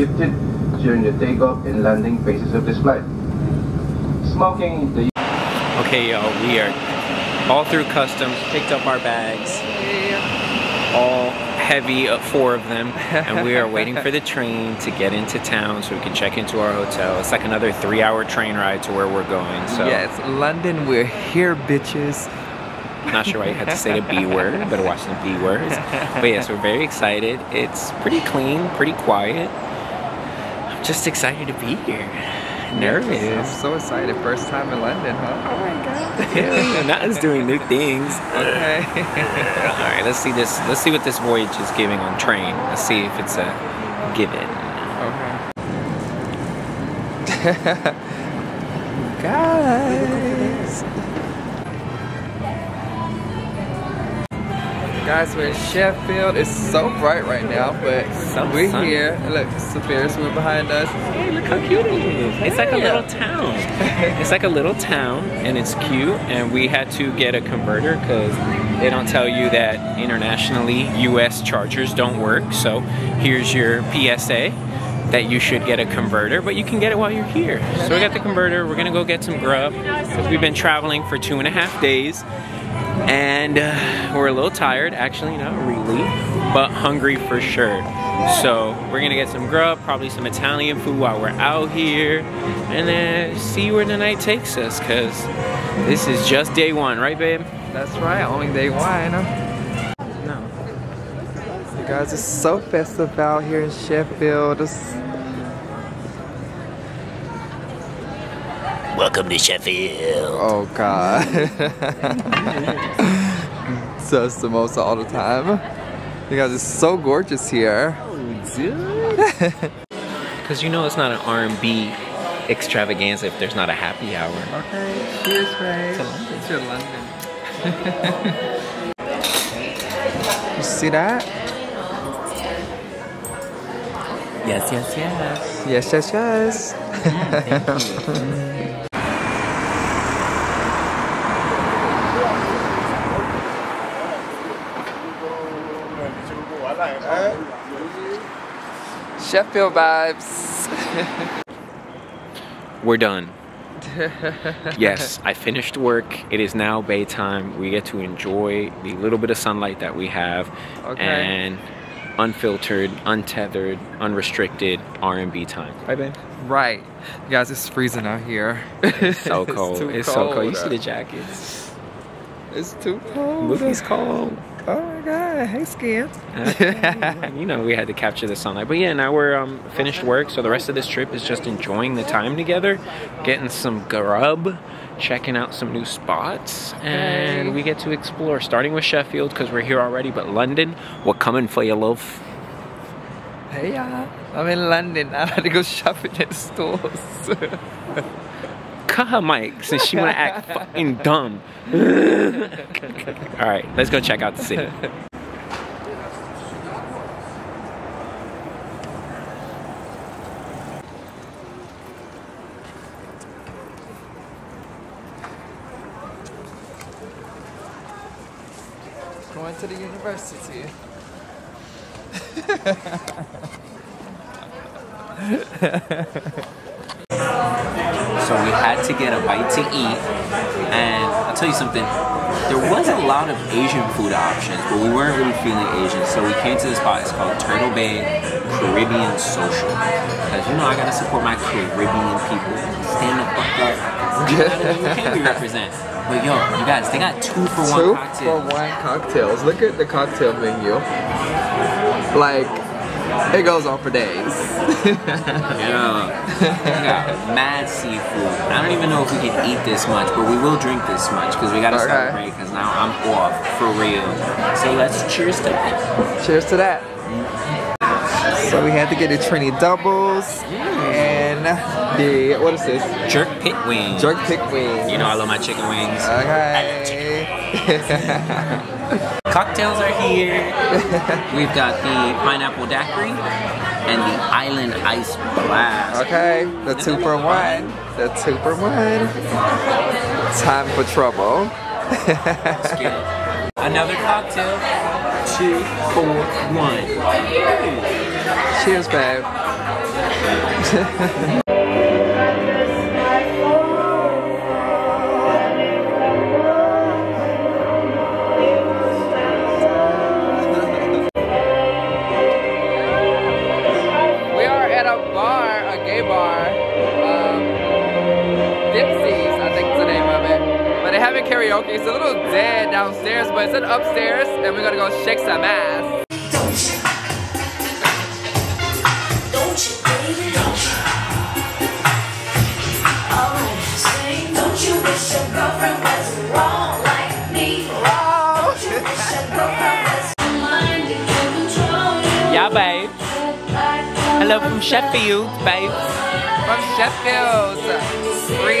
shifted during the takeoff and landing phases of this flight. Smoking the Okay, y'all, we are all through customs, picked up our bags, all heavy, uh, four of them, and we are waiting for the train to get into town so we can check into our hotel. It's like another three hour train ride to where we're going, so Yes, London, we're here, bitches. not sure why you had to say the B word. Better watch the B words. But yes, we're very excited. It's pretty clean, pretty quiet. I'm just excited to be here. I'm Nervous. so excited. First time in London, huh? Oh my god. Yeah, not us doing new things. Okay. All right, let's see this. Let's see what this voyage is giving on train. Let's see if it's a given. okay. Guys. Guys, we're in Sheffield. It's so bright right now, but So we're sunny. here. Look, it's the Ferris wheel behind us. Hey, look how cute it is. It's like a little town. It's like a little town, and it's cute. And we had to get a converter because they don't tell you that internationally U.S. chargers don't work. So here's your PSA that you should get a converter, but you can get it while you're here. So we got the converter. We're gonna go get some grub because we've been traveling for two and a half days. And uh, we're a little tired actually not really but hungry for sure so we're gonna get some grub probably some italian food while we're out here and then see where the night takes us because this is just day one right babe That's right, only day one. no You guys, are so festive out here in Sheffield. It's- welcome to sheffield oh God. so it's the most all the time. You guys, it's so gorgeous here. Oh, dude. because you know it's not an r&b extravaganza if there's not a happy hour Okay, cheers, Ray. To London. To London. you see that? yes yes yes Yes, yes, yes. Sheffield vibes. we're done yes, I finished work. It is now Baytime. We get to enjoy the little bit of sunlight that we have Okay. and unfiltered, untethered, unrestricted R&B time. Right, babe? Right. You guys, it's freezing out here. It's so cold. too It's, so cold. You see out. the jackets. It's too cold. Movie's cold. Oh my god. Hey, Skin. you know, we had to capture the sunlight. But yeah, now we're um, finished work, so the rest of this trip is just enjoying the time together, getting some grub, checking out some new spots, and we get to explore. Starting with Sheffield because we're here already, but London, we're coming for you, love. Hey y'all. I'm in London. I had to go shopping at stores. Cut her mic since she wanna act fucking dumb. All right, let's go check out the city. Going to the university. So we had to get a bite to eat, and I'll tell you something. There was a lot of Asian food options, but we weren't really feeling Asian, so we came to this spot. It's called Turtle Bay Caribbean Social. Because you know I gotta support my Caribbean people. Stand the fuck up. Do can represent. But yo, you guys, they got two for one Two cocktail. for one cocktails. Look at the cocktail menu. Like, it goes on for days. Yeah. we got mad seafood. I don't even know if we can eat this much, but we will drink this much because we gotta Okay. celebrate because now I'm off for real. So let's cheers to that. Cheers to that. So we had to get the Trini doubles and the what is this? Jerk pit wings. Jerk pick wings. You know I love my chicken wings. Okay. Cocktails are here. We've got the pineapple daiquiri and the island ice blast. okay. The two for one. The two for one. Time for trouble. Let's get it. Another cocktail. Two, four, one. Cheers, babe. It's a little dead downstairs, but it's an upstairs, and we're gonna go shake some ass. Don't you? Don't you, baby? Don't you? Say, don't you wish your girlfriend was wrong like me? Don't you wish your girlfriend was mind and can control you? Yeah, babe. Hello from Sheffield, babe. From Sheffield, Rihanna.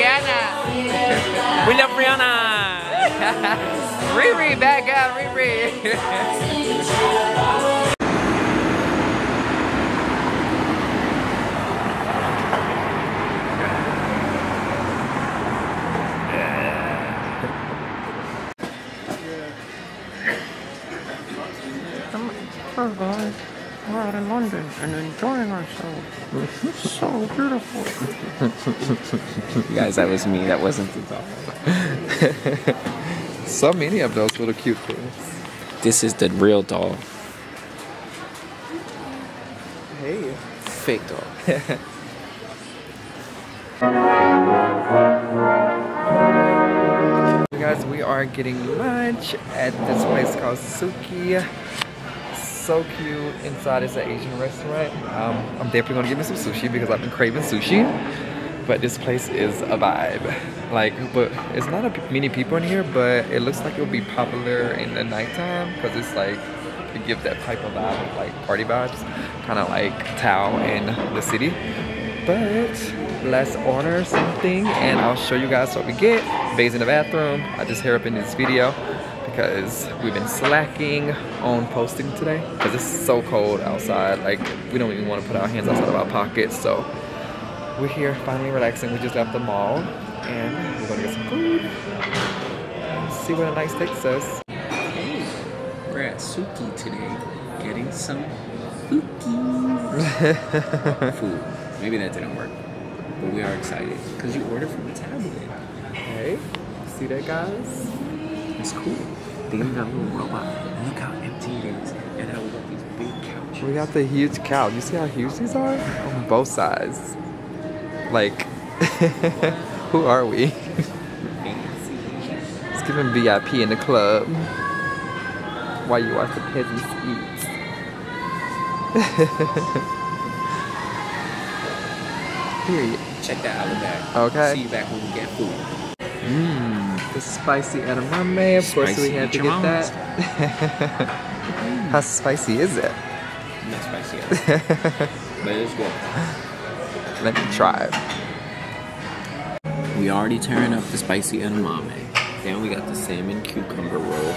Riri, back out, Riri. guys. We're out in London and enjoying ourselves. It's so beautiful. Guys, that was me. That wasn't the dog. so many of those little cute things. This is the real doll. Hey. Fake doll. Guys, we are getting lunch at this place called Suki. So cute. Inside is an Asian restaurant. Um, I'm definitely gonna get me some sushi because I've been craving sushi. But this place is a vibe. Like, but it's not a many people in here, but it looks like it'll be popular in the nighttime because it's like it gives that type of vibe of like party vibes, kind of like Tao in the city. But let's order something and I'll show you guys what we get. Bays in the bathroom. I just hair up in this video because we've been slacking on posting today because it's so cold outside. Like we don't even want to put our hands outside of our pockets. So we're here finally relaxing. We just left the mall and we're gonna get some food. See where the night takes us. We're at Suki today, getting some cookies. Food. Maybe that didn't work, but we are excited because you ordered from the tablet. Hey, see that guys? It's cool. They even got a little robot. Look how empty it is, and now we got these big couches. We got the huge couch. You see how huge these are? On both sides. Like, who are we? It's giving VIP in the club. Why you watch the peasants eat. Period. Check that out with that. Okay. See you back when we get food. Mmm, the spicy edamame. Of course, we had to get that. How spicy is it? Not spicy but it's good. Let me try it. We already turned up the spicy edamame. Then we got the salmon cucumber roll.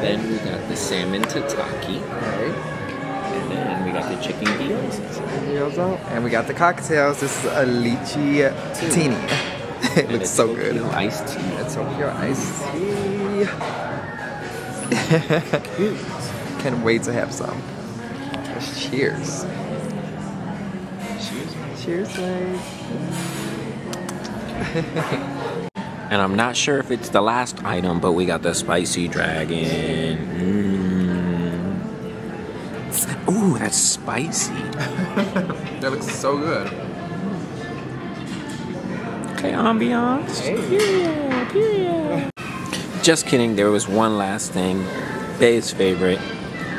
Then we got the salmon tataki. Okay. And then we got the chicken gyoza. And we got the cocktails. This is a lychee tini. it And looks so good. Iced tea. It's Tokyo iced tea. Can't wait to have some. Cheers. Cheers. Cheers, Lay. And I'm not sure if it's the last item, but we got the spicy dragon. Mm. Ooh, that's spicy. That looks so good. Okay, ambiance. Period, period. Just kidding, there was one last thing. Bay's favorite,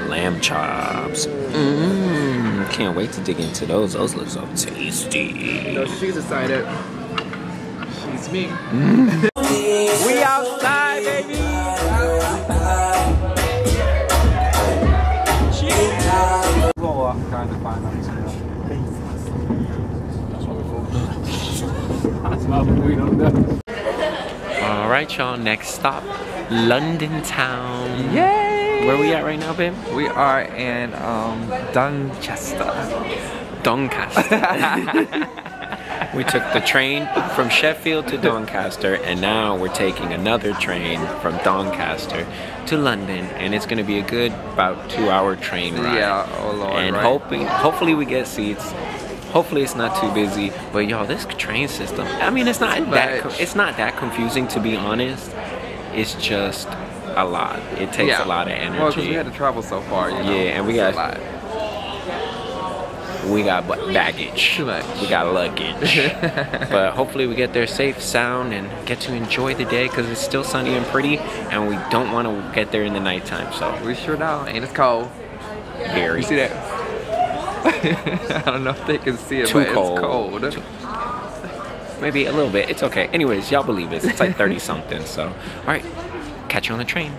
lamb chops. Mmm, can't wait to dig into those. Those look so tasty. So she's excited. She's me. We outside, baby. All right, y'all. Next stop, London town. Yay! Where we at right now, babe? We are in um, Donchester. Doncaster. we took the train from Sheffield to Doncaster, and now we're taking another train from Doncaster to London, and it's gonna be a good about two-hour train ride. Yeah, oh lord. and right? hoping, hopefully we get seats. Hopefully it's not too busy. But y'all, this train system. I mean, it's not that. It's not that confusing to be honest. It's just a lot. It takes yeah. a lot of energy. Well, because we had to travel so far, you know. Yeah, and we got- lot. We got baggage. Too. We got luggage. but hopefully we get there safe, sound, and get to enjoy the day because it's still sunny and pretty, and we don't want to get there in the nighttime. So We sure don't, and it's cold. very You see that? I don't know if they can see it, Too but cold. it's cold. maybe a little bit. It's okay. Anyways, y'all believe it. It's like 30 something. So all right, catch you on the train.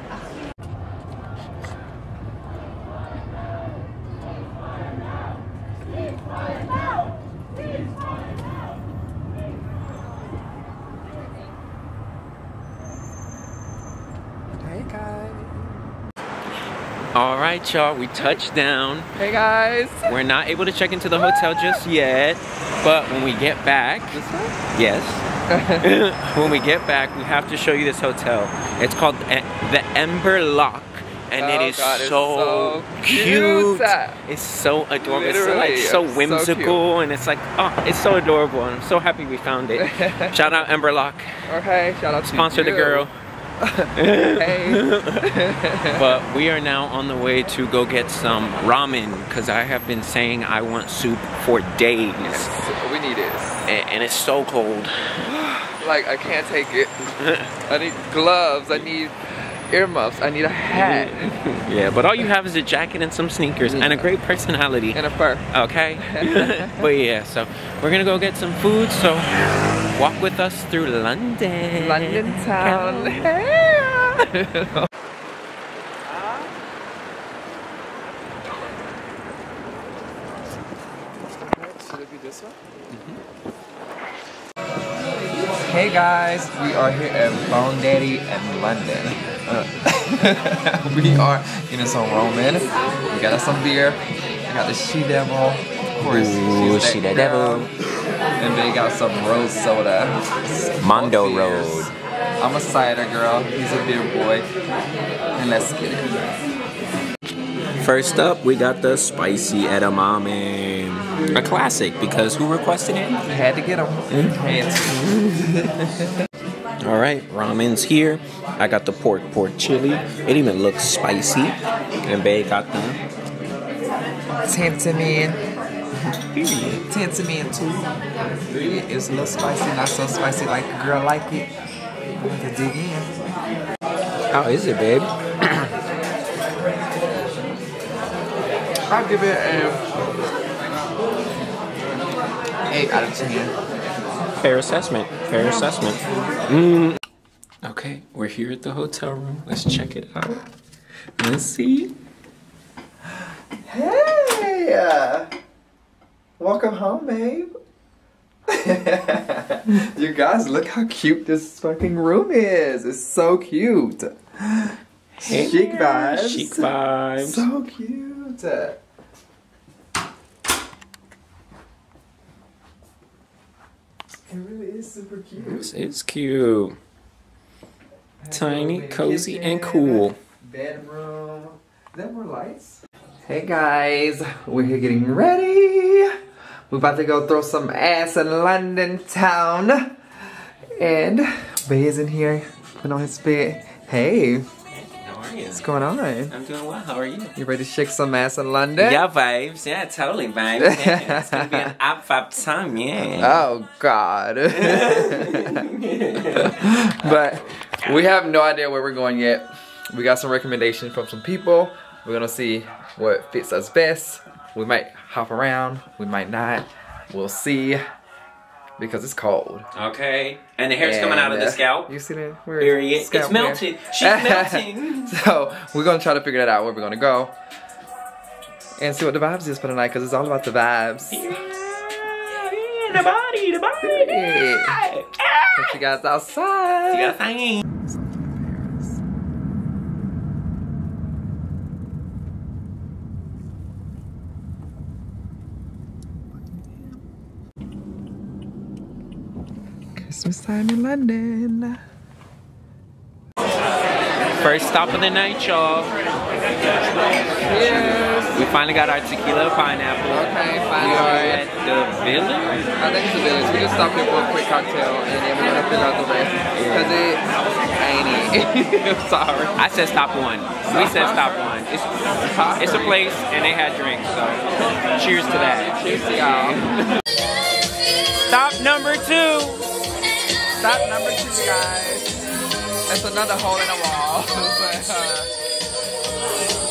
Hey guys. All right, y'all. We touched down. Hey guys. We're not able to check into the hotel just yet, but when we get back? Yes. when we get back, we have to show you this hotel. It's called the Ember Locke. And Oh, is God, it's so, so cute. cute. It's so adorable. It's so, like so it's so whimsical, and it's like oh, it's so adorable. And I'm so happy we found it. Shout out Ember Locke, Okay, shout out to sponsor the girl. Hey. But we are now on the way to go get some ramen because I have been saying I want soup for days, we need it. A- and it's so cold. Like I can't take it. I need gloves. I need earmuffs. I need a hat Yeah, but all you have is a jacket and some sneakers and a great personality. and a fur. Okay? but yeah, so we're gonna go get some food, so walk with us through London. London town. Should it be this one? Hey guys, we are here at Bone Daddy in London. Uh, we are getting some ramen. We got us some beer. We got the She Devil. Of course, Ooh, she's She the. Devil. And they got some rose soda. Mondo. Road. I'm a cider girl. He's a beer boy. And let's get it. First up, we got the spicy edamame. A classic because who requested it? I Had to get him. Had to. All right, ramen's here. I got the pork pork chili. It even looks spicy. And Bae got the Tempting me in. Tempting me in too. It's a little spicy, not so spicy like a girl like it. I'm going to dig in. How is it, babe? I'll give it a 8 out of 10. Fair assessment. Fair assessment. Mm. Okay, we're here at the hotel room. Let's check it out. Let's see. Hey! uh, welcome home, babe. you guys, look how cute this fucking room is. It's so cute. Chic vibes. Chic vibes. So cute. It really is super cute. This is cute. Tiny, cozy, kitchen, and cool. Bedroom. Is that more lights? Hey guys, we're here getting ready. We're about to go throw some ass in London town. And Bay is in here, putting on his fit. Hey, How are you? What's going on? I'm doing well. How are you? You ready to shake some ass in London? Yeah, vibes. Yeah, totally vibes. Yeah, it's gonna be an up vibe time. Yeah. Oh God. but we have no idea where we're going yet. We got some recommendations from some people. We're gonna see what fits us best. We might hop around. We might not. We'll see. Because it's cold. Okay. And the hair's coming out of And, the uh, scalp. You see that? Where Period. scalp It's melted. She's melting. so we're gonna try to figure that out where we're gonna go. And see what the vibes is for tonight, because it's all about the vibes. Yeah, the body, the body. Yeah. Ah. Catch you guys outside. You got Christmas time in London. First stop of the night, y'all. Cheers. We finally got our tequila pineapple. Okay, We are at the village. I think it's a village. We just stopped here for a quick cocktail and then we're gonna figure out the rest. Cause it ain't it. I'm sorry. I said stop one. We said stop one. It's it's a place and they had drinks, so cheers to that. Cheers to y'all. Stop number two. Stop number two, guys. That's another hole in the wall. But, uh,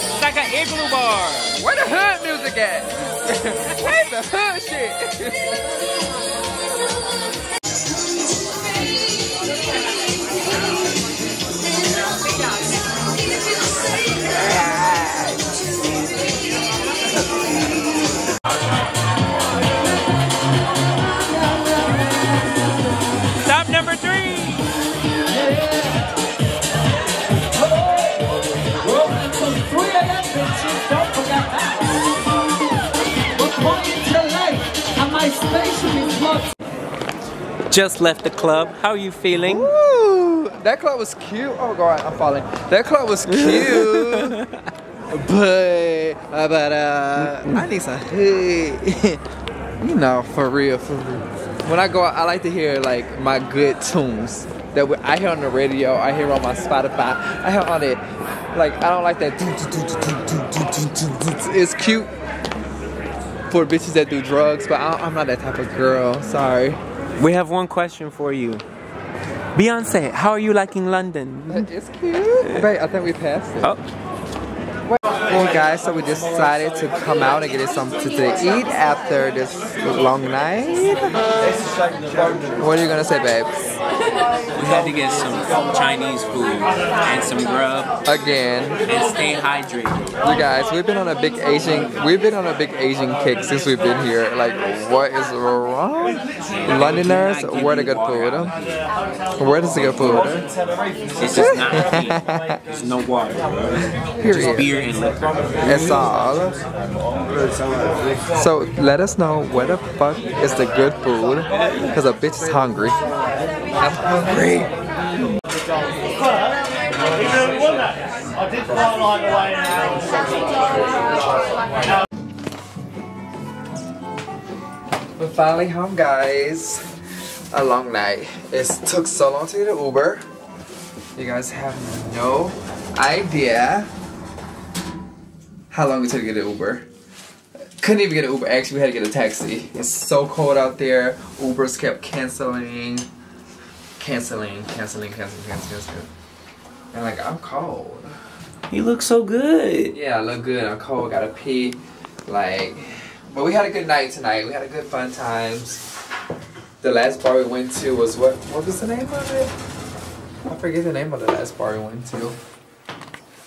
It's like an igloo bar. Where the hood music at? Where's the hood shit? Just left the club. How are you feeling? Ooh, that club was cute. Oh god, I'm falling. That club was cute. but uh, but uh, I need some hood. you know, for real, for real. When I go out, I like to hear like my good tunes that we- I hear on the radio. I hear on my Spotify. I hear on it. Like I don't like that. It's cute for bitches that do drugs, but I, I'm not that type of girl. Sorry. We have one question for you. Beyonce, how are you liking London? It's cute. Wait, I think we passed it. Oh, Well, guys, so we decided to come out and get something to eat after this long night. What are you gonna say, babes? We had to get some Chinese food and some grub Again, and stay hydrated. you guys, we've been on a big Asian, we've been on a big Asian kick since we've been here. Like, what is wrong? Londoners, where the good food? Where does the good food? It's just not. There's no water. Just Period. beer and liquor. That's all. So let us know where the fuck is the good food, cause a bitch is hungry. I'm hungry. We're finally home, guys. A long night. It took so long to get an Uber. You guys have no idea how long it took to get an Uber. Couldn't even get an Uber. Actually, we had to get a taxi. It's so cold out there. Ubers kept canceling, canceling, canceling, canceling, canceling, canceling. And like, I'm cold. You look so good. Yeah, I look good. I'm cold. Gotta pee. Like, but we had a good night tonight. We had a good fun times. The last bar we went to was what? What was the name of it? I forget the name of the last bar we went to.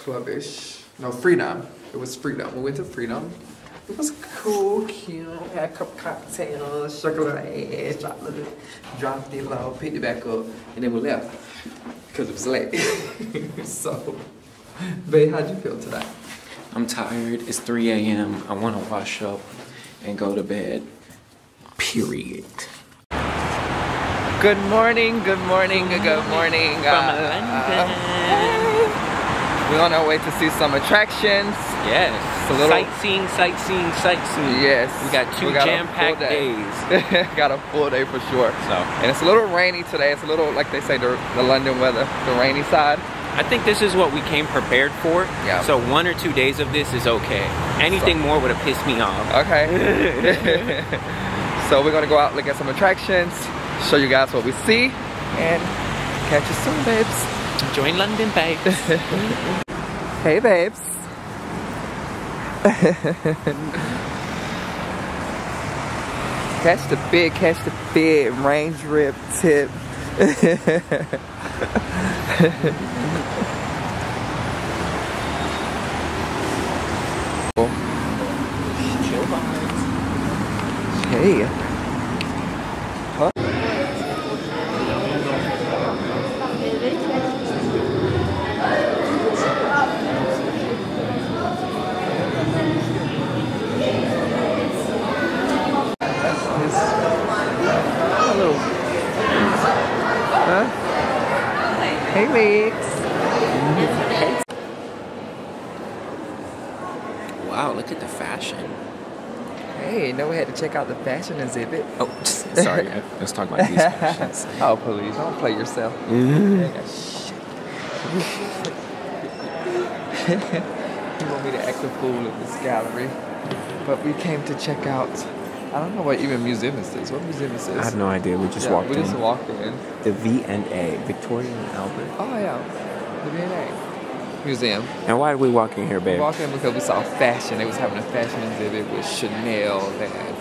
Clubbish. No, Freedom. It was Freedom. We went to Freedom. It was cool, cute. Had a couple cocktails, chocolate ass, chocolate, dropped it low, picked it back up, and then we left because it was late. so, babe, how'd you feel today? I'm tired. It's 3 a.m. I want to wash up and go to bed. Period. Good morning, good morning, good morning. From Uh, London. We're on our way to see some attractions. Yes. Little- sightseeing, sightseeing, sightseeing. Yes. We got two We got a jam-packed days. got a full day for sure. So And it's a little rainy today. It's a little, like they say, the, the London weather, the rainy side. I think this is what we came prepared for. Yeah. So one or two days of this is okay. Anything more would have pissed me off. Okay. so we're gonna go out, look at some attractions, show you guys what we see, and catch you soon, babes. Join London, babe. Hey, babes. catch the big, catch the big range rip tip. Hey. Huh? His hello. Huh? Wow, look at the fashion. Hey, no, we had to check out the fashion exhibit. Oh, sorry. I was talking about these fashions. oh, please, don't play yourself. you want me to act a fool in this gallery. But we came to check out, I don't know what even museum this is. What museum is this? I have no idea. We just Yeah, walked we in. We just walked in. the V and A, Victoria and Albert. Oh, yeah. The V&A Museum. And why are we walk in here, We babe? walked in because we saw fashion. They was having a fashion exhibit with Chanel and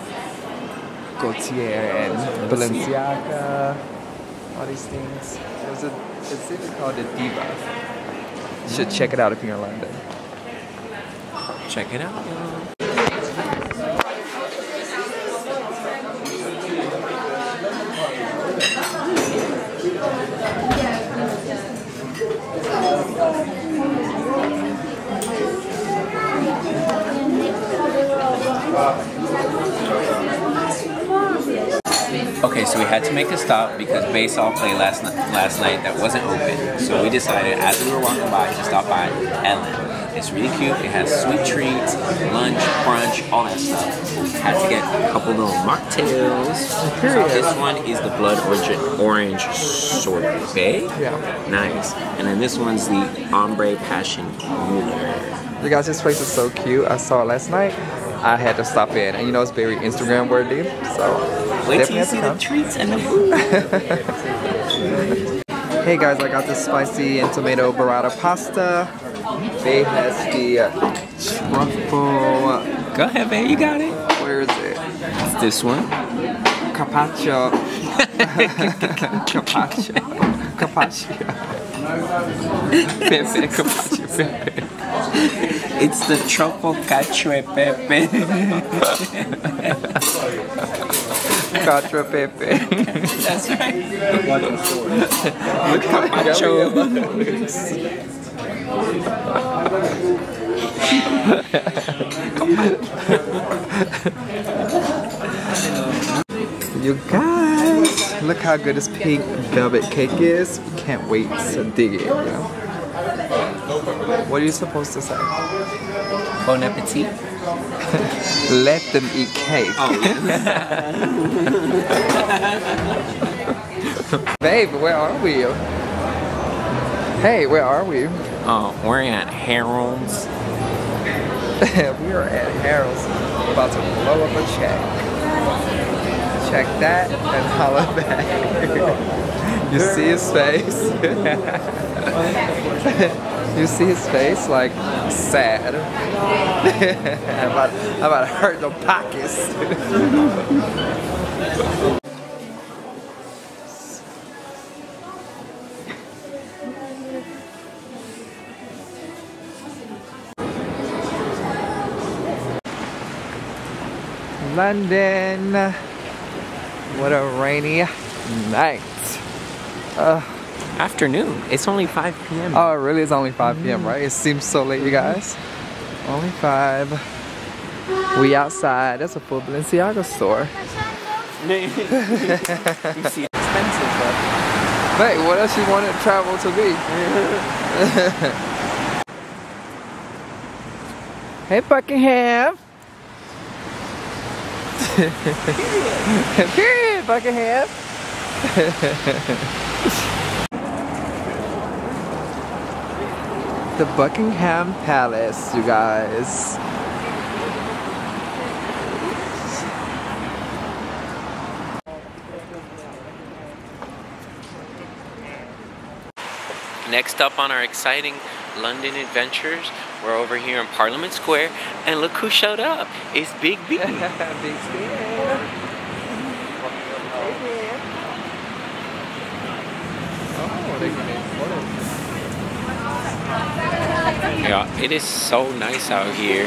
Gaultier and Balenciaga. All these things. There was a exhibit called the Diva. You should check it out if you're in London. Check it out, Okay, so we had to make a stop because Bay saw play last night, last night that wasn't open. So we decided as we were walking by to stop by EL&N. It's really cute. It has sweet treats, lunch, brunch, all that stuff. We had to get a couple little mocktails. So this one is the blood orange, orange sorbet. Yeah. Nice. And then this one's the ombre passion cooler. You guys, this place is so cute. I saw it last night. I had to stop in. And you know it's very Instagram worthy. So Wait till you see the treats and the food. Hey guys, I got this spicy and tomato burrata pasta. They has the truffle. Go ahead, babe. You got it. Where is it? It's this one. Carpaccio. Carpaccio. Carpaccio. Pepe, carpaccio pepe. It's the truffle cacio e pepe. Cacio pepe. That's right. Carpaccio. You guys, look how good this pink velvet cake is. Can't wait to dig it. You know? What are you supposed to say? Bon appetit. Let them eat cake. Oh. Babe, where are we? Hey, where are we? Oh, we're at Harrods. we are at Harrods. About to blow up a check. Check that and holla back. you see his face? You see his face? Like, sad. I'm, about, about to hurt the pockets. London. What a rainy night. Uh, Afternoon. It's only 5 p.m. oh, really It's only 5 p.m., mm. right? It seems so late, you guys. Only 5. We outside. That's a full Balenciaga store. you see, expensive, but Hey, what else you want to travel to be? Hey, Buckingham. Period, Buckingham. The Buckingham Palace, you guys. Next up on our exciting London adventures, we're over here in Parliament Square, and look who showed up. It's Big B. Big. Oh, they can make photos. Yeah, it is so nice out here.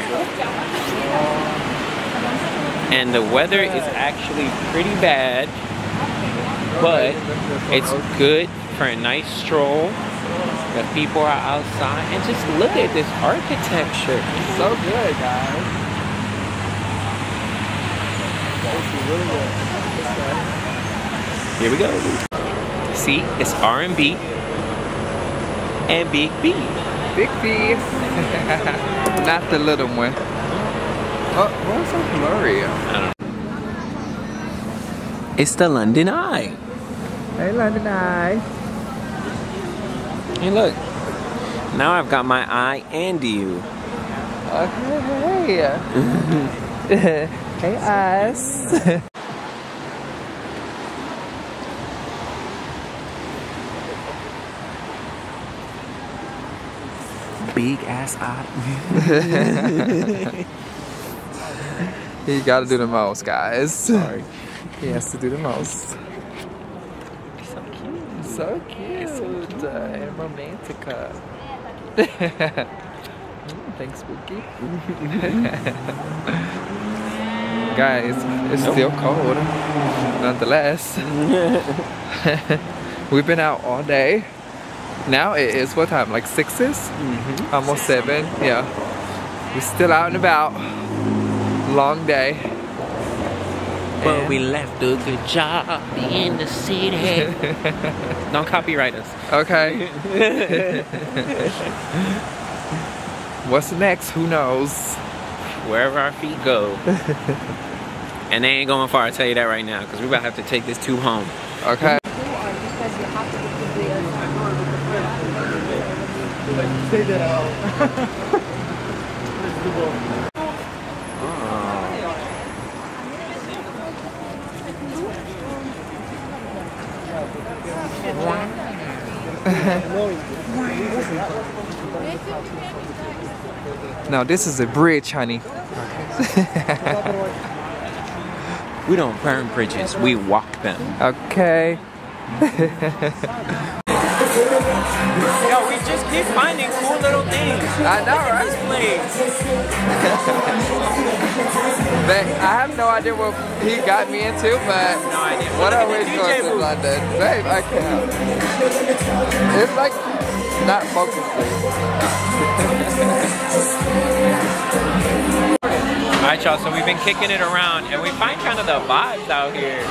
And the weather is actually pretty bad, but it's good for a nice stroll. The people are outside, and just look at this architecture. So good, guys. Here we go. See, it's R&B and Big B. Big B. Not the little one. Oh, why is so blurry? It's the London Eye. Hey, London Eye. Hey, look. Now I've got my eye and you. Okay, hey. hey, us. Big ass eye. he gotta do the most, guys. Sorry. He has to do the most. So cute. So cute. uh, and romantica. Mm, Thanks, Spooky. Guys, it's Nope. still cold. Nonetheless. We've been out all day. Now it is what time? Like sixes? Mm-hmm. Almost seven. Yeah. We're still out and about. Long day. But And- we left a good job in the city. Don't copyright us. Okay. What's next? Who knows? Wherever our feet go. and they ain't going far, I'll tell you that right now, because we're about to have to take this tube home. Okay. Now this is a bridge, honey. We don't burn bridges, we walk them. Okay. Yo, we just keep finding cool little things. I know, right? Place. But I have no idea what he got me into, but No idea. what Look are we going to. London? Babe, I can't. It's like not focusing. Alright, y'all, so we've been kicking it around and we find kind of the vibes out here.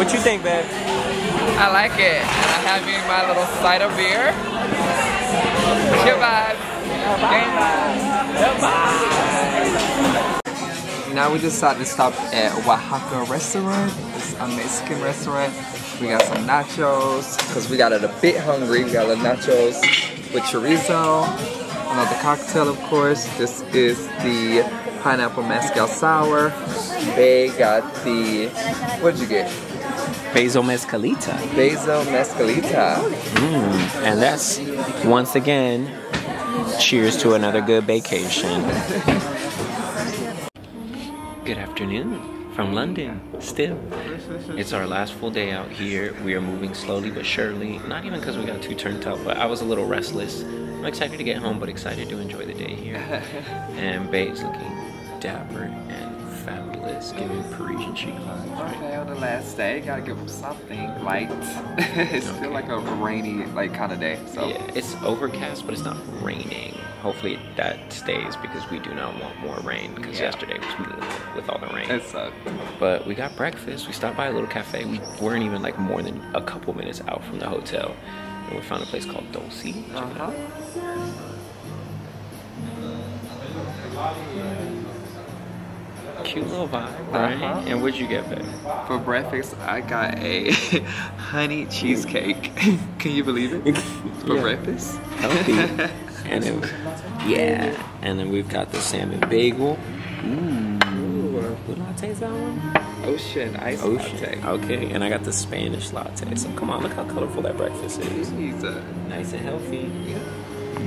What you think, babe? I like it. I have you my little cider beer. Chill vibes. Vibes. Now we decided to stop at Wahaca restaurant. It's a Mexican restaurant. We got some nachos because we got it a bit hungry. We got the nachos with chorizo. Another cocktail, of course. This is the pineapple mezcal sour. They got the what'd you get? Basil Mezcalita. Basil mezcalita. Mm, and that's, once again, cheers to another good vacation. Good afternoon from London, still. It's our last full day out here. We are moving slowly but surely. Not even because we got too turned up, but I was a little restless. I'm excited to get home, but excited to enjoy the day here. And Babe's looking dapper fabulous, giving Parisian chic vibes, right? Okay, on the last day, gotta give them something light. it's still like a rainy, like kind of day. So Yeah, it's overcast, but it's not raining. Hopefully that stays because we do not want more rain because Yeah. yesterday was with all the rain. it sucked. But we got breakfast. We stopped by a little cafe. We weren't even like more than a couple minutes out from the hotel. And we found a place called Dulce. Uh-huh. Cute little vibe, right? Uh-huh. And what'd you get, babe? For breakfast, I got a honey cheesecake. Can you believe it? For Yeah. breakfast? Healthy. and then, yeah. And then we've got the salmon bagel. Ooh. What latte is that one? Ocean ice Ocean. latte. Okay, and I got the Spanish latte. So come on, look how colorful that breakfast is. Jeez, uh, Nice and healthy.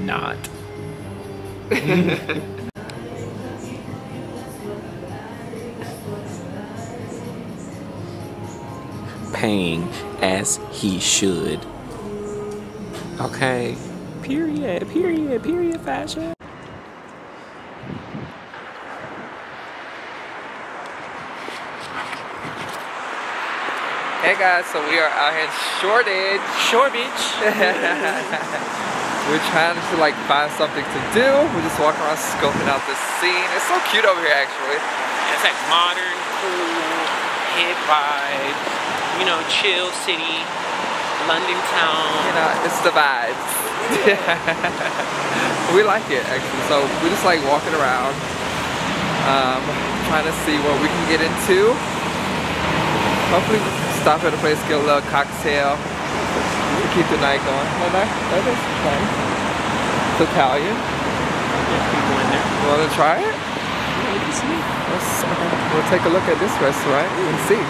Not. Paying as he should. Okay. Period, period, period fashion. Hey guys, so we are out here in Shoreditch. Shore Beach. We're trying to like find something to do. We're just walking around scoping out the scene. It's so cute over here actually. It's like modern, cool, hip vibe. You know, chill city, London town. You know, it's the vibes. we like it actually. So we're just like walking around, um, trying to see what we can get into. Hopefully stop at a place, get a little cocktail to keep the night going. Oh, that, that is fun. It's Italian. There's people in there. You want to try it? Yeah, you. Let's, we'll take a look at this restaurant and see.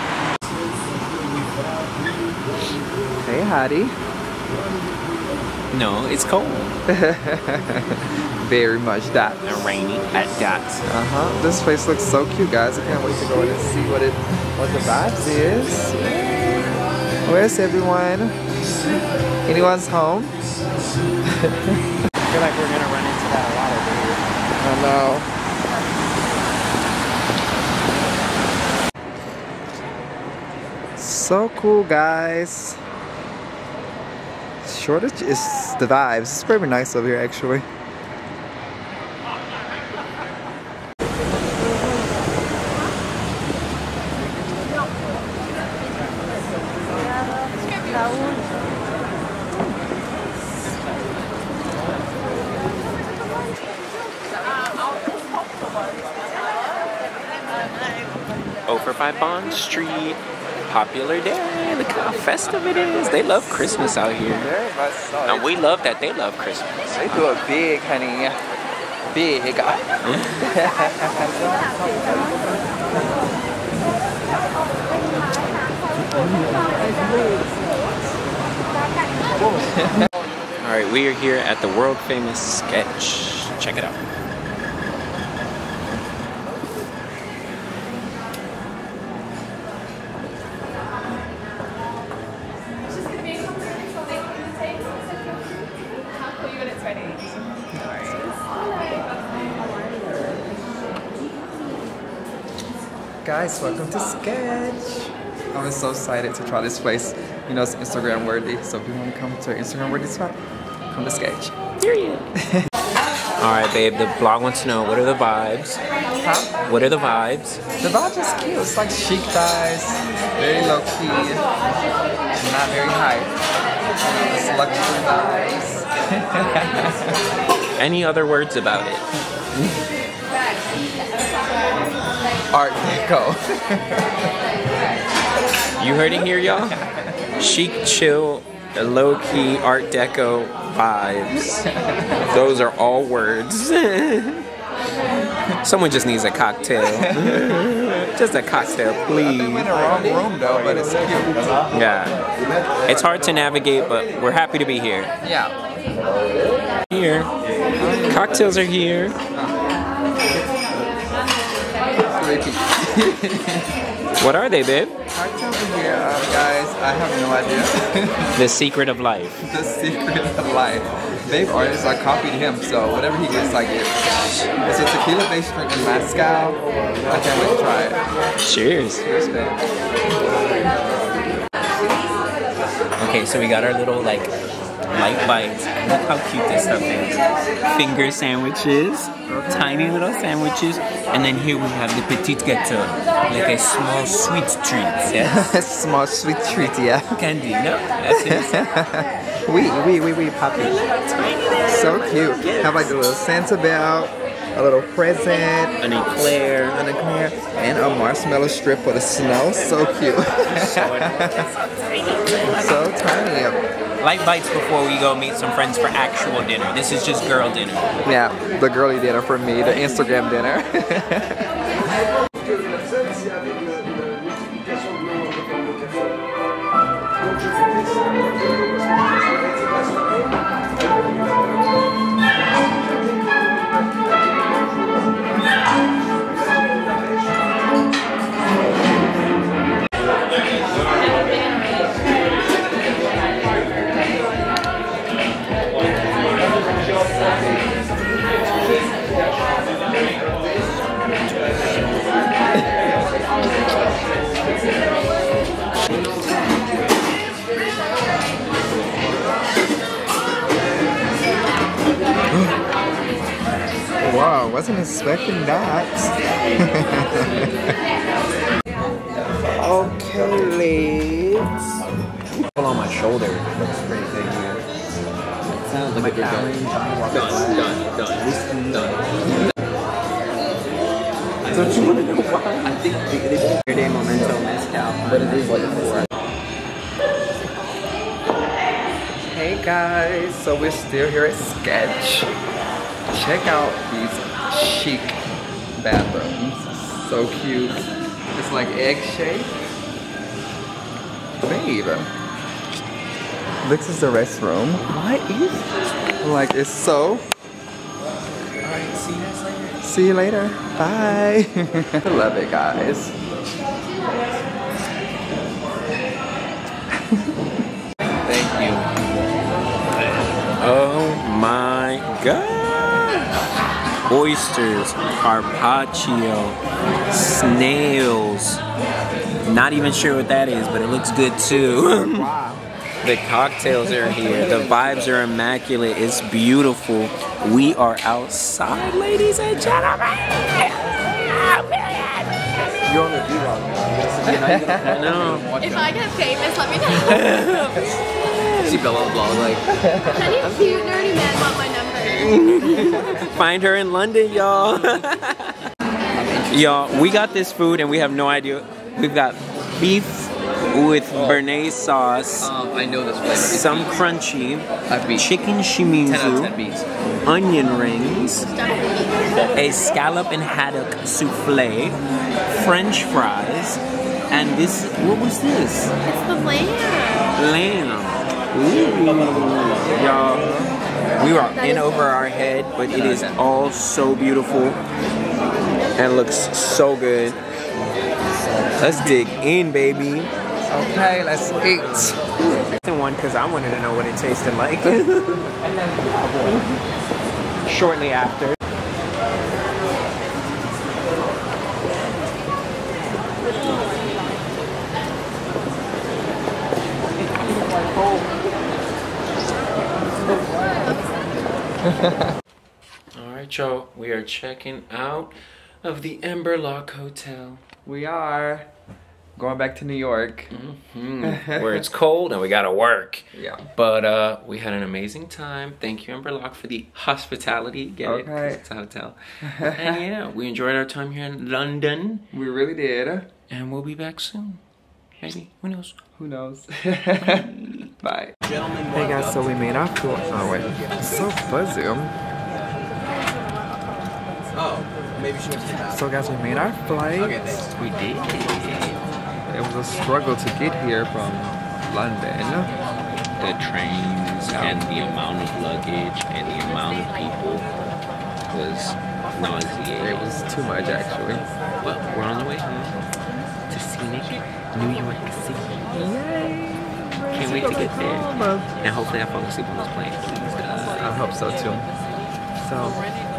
Hey, Hattie. No, it's cold Very much that. and rainy at that. Uh huh. This place looks so cute, guys. I can't wait to go in and see what it, what the vibes is. Where's everyone? Anyone's home? I feel like we're gonna run into that a lot over here. I know. So cool, guys. Shoreditch is the vibes. It's very nice over here, actually. Over by Bond Street. Popular day. Look how festive it is. They love Christmas out here. Very much so. And we love that they love Christmas. They do it big, honey. Big. All right, we are here at the world famous sketch. Check it out. Guys, welcome to Sketch. I'm so excited to try this place. You know, it's Instagram worthy. So if you want to come to an Instagram worthy spot, come to Sketch. Period. All right, babe. The blog wants to know what are the vibes? Huh? What are the vibes? The vibe is cute. It's like chic vibes, very low key, not very high. It's luxury vibes. Any other words about it? Art Deco. You heard it here, y'all. Chic, chill, low key, Art Deco vibes. Those are all words. Someone just needs a cocktail. just a cocktail, I'm please. in the wrong room though, but it's cute. Yeah. It's hard to navigate, but we're happy to be here. Yeah. Here. Cocktails are here. What are they, babe? In here, um, guys. I have no idea. The secret of life. the secret of life. Babe artists, I copied him, so whatever he gets, I get. It's a tequila based drink in Moscow. I can't wait to try it. Cheers. Cheers, babe. Okay, so we got our little like light bites. Look how cute this stuff is. Finger sandwiches, tiny little sandwiches, and then here we have the petit gâteau, like a small sweet treat. Yeah, Small sweet treat, yeah. candy. No, that's it. Wee, wee, wee, wee, puppy. So cute. Have like a little Santa belt, a little present, An eclair. an eclair, and a marshmallow strip for the snow. So cute. so tiny. Light bites before we go meet some friends for actual dinner. This is just girl dinner. Yeah, the girly dinner for me, the Instagram dinner. wasn't expecting that. okay, let's. Pull on my shoulder. Looks pretty big here. Sounds like a good done. Done, done, done, done. Don't you want to know why? I think it is Verde Momento Mezcal. But it is like four. Hey guys, so we're still here at Sketch. Check out these chic bathrooms. So cute. It's like egg shape. Babe. This is the restroom. What is this? Like it's so. Alright, see you guys later. See you later. Bye. Love it, guys. Oysters, carpaccio, snails. Not even sure what that is, but it looks good too. Wow. the cocktails are here. The vibes are immaculate. It's beautiful. We are outside, ladies and gentlemen. You're on the vlog. I know. If I get famous, let me know. See Bella vlog like Any cute nerdy man want my number? Find her in London, y'all. y'all, we got this food and we have no idea. We've got beef with béarnaise sauce, Um, I know this flavor. It's some beets. crunchy, I've chicken 10 out of 10 shimizu, onion rings, a scallop and haddock souffle, French fries, and this. What was this? It's the lamb. Lamb. Ooh. Y'all, we are in over our head, but it is all so beautiful and looks so good. Let's dig in, baby. Okay, let's eat. Second one because I wanted to know what it tasted like. Shortly after. All right, y'all. We are checking out of the Ember Locke Hotel. We are going back to New York. where it's cold and we gotta work. Yeah. But uh, we had an amazing time. Thank you, Ember Locke, for the hospitality. Get it? Okay. It's a hotel. and yeah, we enjoyed our time here in London, We really did. and we'll be back soon. Maybe. Who knows? Who knows? Bye. Hey guys, so we made our flight. Oh wait, it's so fuzzy. Oh, maybe she wants to have. So guys, we made our flight. We did. It was a struggle to get here from London. The trains and the amount of luggage and the amount of people was nauseating. It was too much actually. Well, we're on the way home to scenic New York City. Yay! Can't wait to get there. And hopefully I fall asleep on this plane. Please, God. I hope so too. So,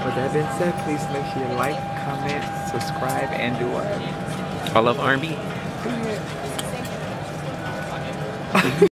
with that being said, please make sure you like, comment, subscribe, and do what? I love R&B.